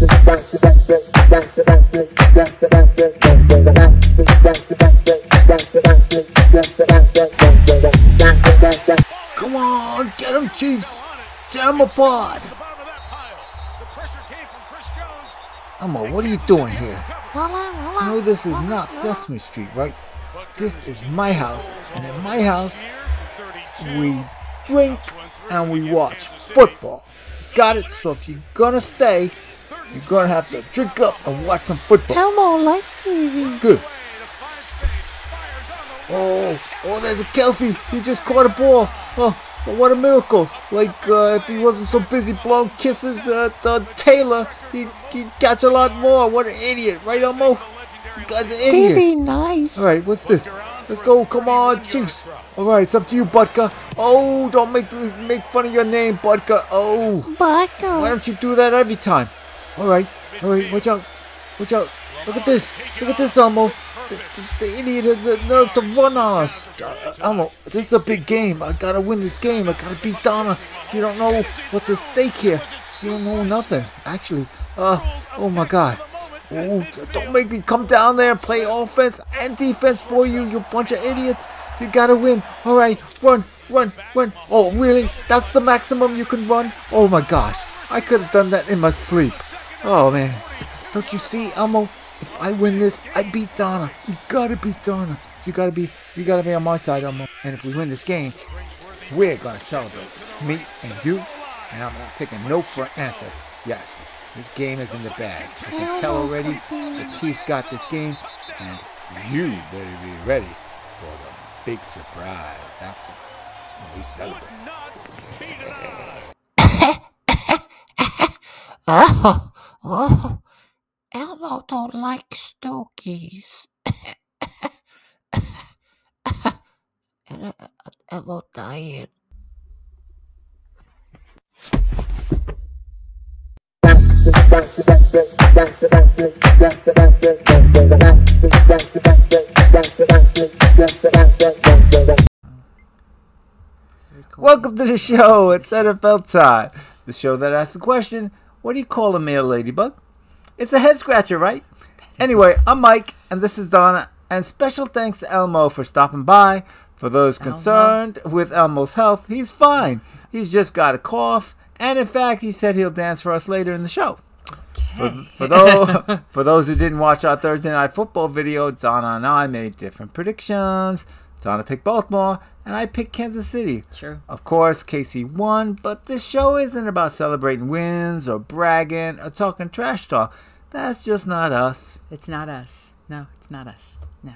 Come on, get him, Chiefs. Tear him apart. Elmo, what are you doing here? No, this is not Sesame Street, right? This is my house, and in my house, we drink and we watch football. Got it? So if you're gonna stay, you're gonna have to drink up and watch some football. Elmo like TV. Good. Oh, oh, there's a Kelce. He just caught a ball. Oh, what a miracle. Like, uh, if he wasn't so busy blowing kisses at uh, Taylor, he'd, he'd catch a lot more. What an idiot, right, Elmo? You guy's an idiot. TV nice. All right, what's this? Let's go. Come on, Chiefs. All right, it's up to you, Butker. Oh, don't make make fun of your name, Butker. Oh, Butka. why don't you do that every time? All right, all right, watch out, watch out. Look at this. Look at this, Elmo. The, the, the idiot has the nerve to run us. Uh, Elmo, this is a big game. I gotta win this game. I gotta beat Donna. You don't know what's at stake here. You don't know nothing, actually. Uh, oh my God. Don't make me come down there and play offense and defense for you, you bunch of idiots. You gotta win. All right, run, run, run. Oh, really? That's the maximum you can run? Oh my gosh, I could have done that in my sleep. Oh man, don't you see, Elmo? If I win this, I beat Donna. You gotta beat Donna. You gotta be, you gotta be on my side, Elmo. And if we win this game, we're gonna celebrate. Me and you, and I'm not taking no for an answer. Yes, this game is in the bag. I can tell already the Chiefs got this game, and you better be ready for the big surprise after we celebrate. Oh, oh. Elmo don't like stogies. uh, Elmo dying. Welcome to the show. It's NFL time. The show that asks the question, what do you call a male ladybug? It's a head scratcher, right? Anyway, I'm Mike, and this is Donna. And special thanks to Elmo for stopping by. For those concerned with Elmo's health, he's fine. He's just got a cough, and in fact, he said he'll dance for us later in the show. For, for those for those who didn't watch our Thursday night football video, Donna and I made different predictions. Donna picked Baltimore, and I picked Kansas City. Sure. Of course, KC won, but this show isn't about celebrating wins or bragging or talking trash talk. That's just not us. It's not us. No, it's not us. No.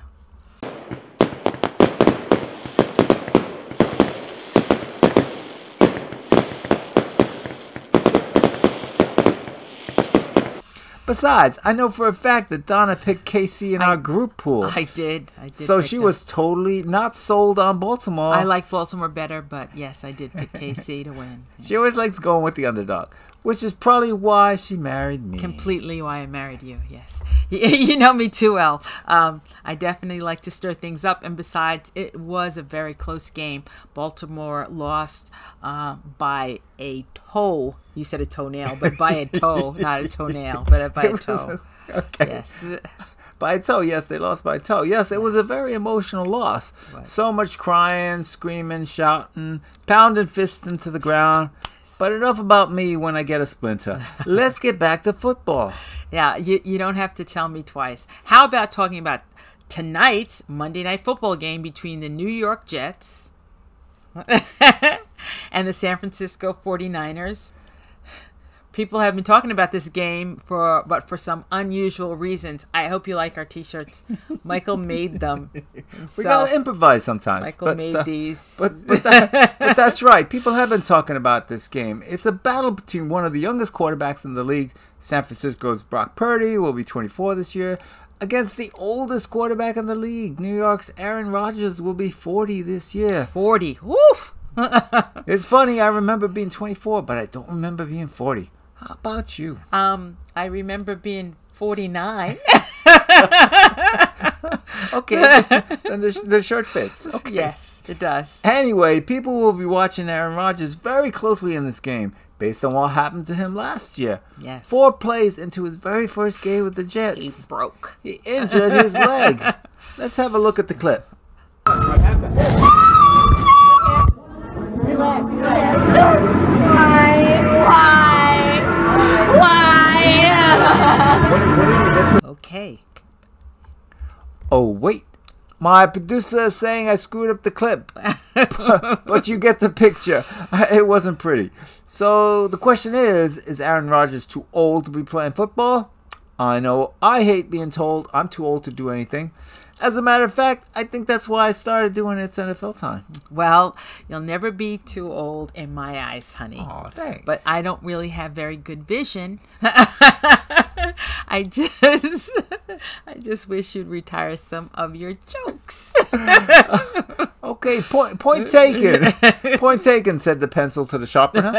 Besides, I know for a fact that Donna picked KC in our group pool. I did. I did. so she them. was totally not sold on Baltimore. I like Baltimore better, but yes, I did pick KC to win. She always likes going with the underdog, which is probably why she married me. Completely why I married you. Yes, you, know me too well. Um, I definitely like to stir things up, and besides, it was a very close game. Baltimore lost uh, by a toe. You said a toenail, but by a toe, not a toenail, but by a toe. okay. Yes. By a toe, yes, they lost by a toe. Yes, it was a very emotional loss. So much crying, screaming, shouting, pounding fists into the ground. But enough about me when I get a splinter. Let's get back to football. Yeah, you, you don't have to tell me twice. How about talking about tonight's Monday Night Football game between the New York Jets and the San Francisco 49ers? People have been talking about this game for but for some unusual reasons. I hope you like our t-shirts. Michael made them. We himself. gotta improvise sometimes. Michael but, made uh, these. But but, that, but that's right. People have been talking about this game. It's a battle between one of the youngest quarterbacks in the league, San Francisco's Brock Purdy, will be 24 this year, against the oldest quarterback in the league, New York's Aaron Rodgers, will be 40 this year. 40. Woof! It's funny. I remember being 24, but I don't remember being 40. How about you? Um, I remember being 49. Okay, then the, the shirt fits. Okay. yes, it does. Anyway, people will be watching Aaron Rodgers very closely in this game. based on what happened to him last year. Yes. Four plays into his very first game with the Jets. He Jets, broke. he injured his leg. Let's have a look at the clip. Oh, wait. My producer is saying I screwed up the clip. but you get the picture. It wasn't pretty. So the question is Is Aaron Rodgers too old to be playing football? I know I hate being told I'm too old to do anything. As a matter of fact, I think that's why I started doing It's NFL Time. Well, you'll never be too old in my eyes, honey. Oh, thanks. But I don't really have very good vision. I just I just wish you'd retire some of your jokes. Okay, point point taken. point taken, said the pencil to the sharpener.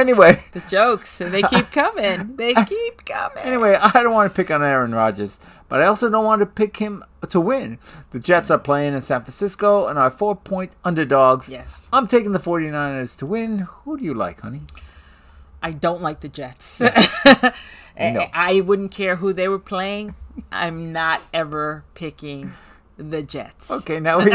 Anyway, the jokes, they keep coming. They keep coming. anyway, I don't want to pick on Aaron Rodgers, but I also don't want to pick him to win. The Jets are playing in San Francisco and are four point underdogs. Yes. I'm taking the 49ers to win. Who do you like, honey? I don't like the Jets. No. I wouldn't care who they were playing. I'm not ever picking the Jets. Okay, now we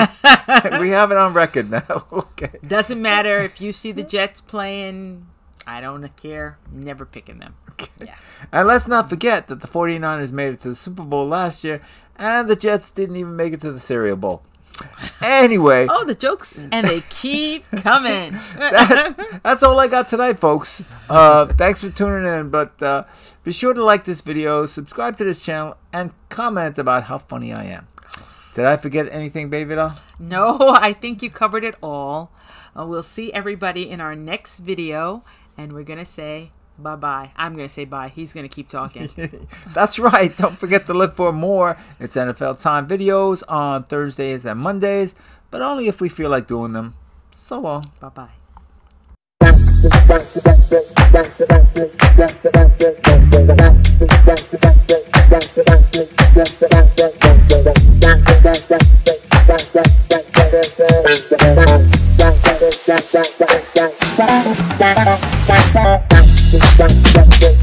we have it on record now. Okay. Doesn't matter if you see the Jets playing. I don't care. Never picking them. Yeah. And let's not forget that the 49ers made it to the Super Bowl last year and the Jets didn't even make it to the Cereal Bowl. Anyway, Oh, the jokes, and they keep coming. that- that's all I got tonight, folks. Uh, thanks for tuning in. But uh, be sure to like this video, subscribe to this channel, and comment about how funny I am. Did I forget anything, baby doll? No, I think you covered it all. Uh, we'll see everybody in our next video, and we're gonna say bye bye. I'm gonna say bye. He's gonna keep talking. That's right. Don't forget to look for more. It's NFL Time videos on Thursdays and Mondays, but only if we feel like doing them. So long. bye bye. Thank you.